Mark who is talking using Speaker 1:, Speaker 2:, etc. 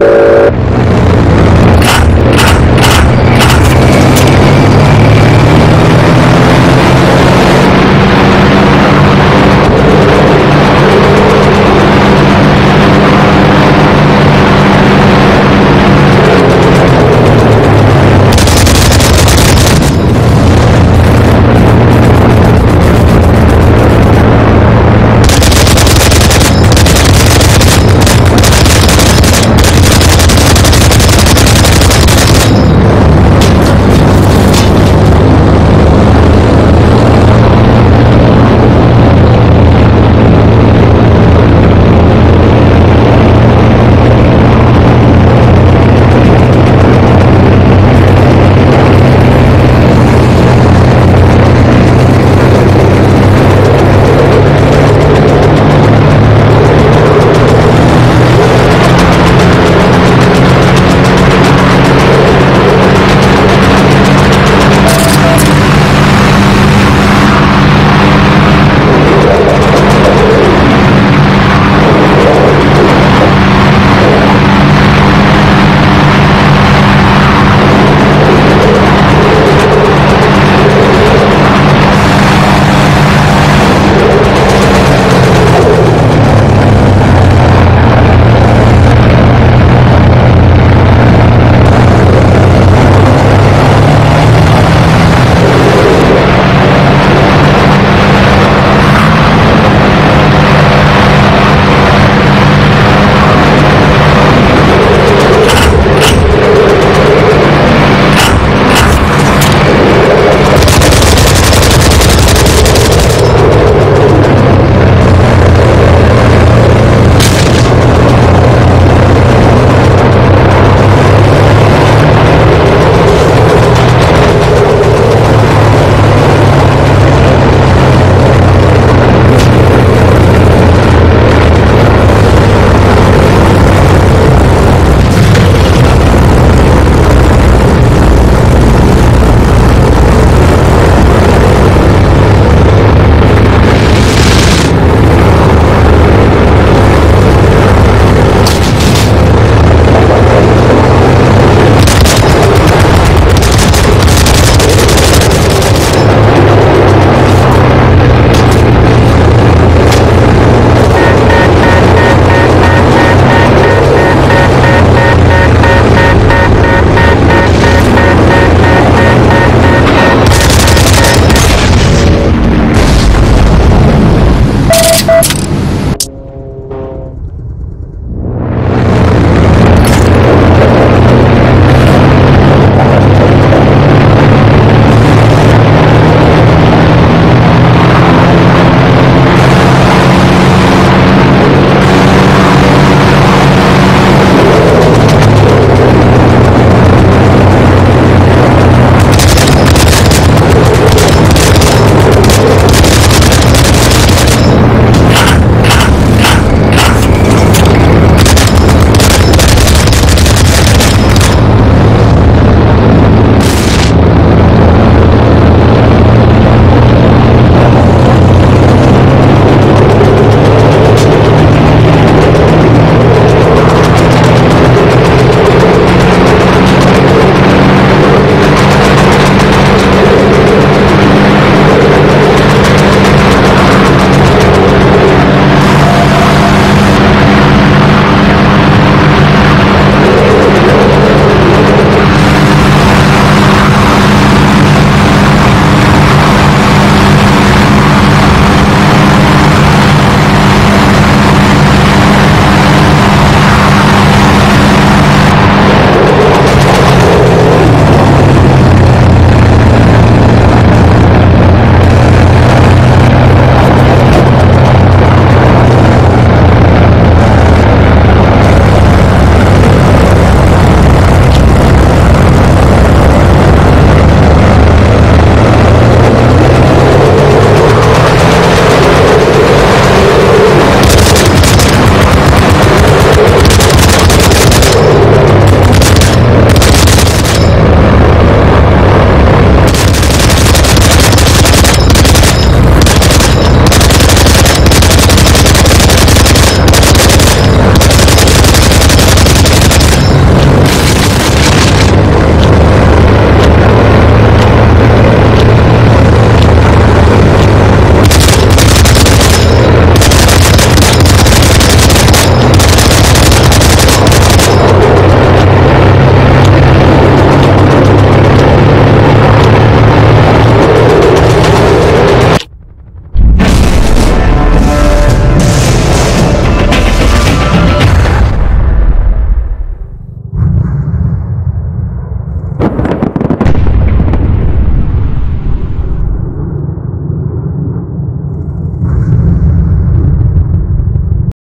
Speaker 1: you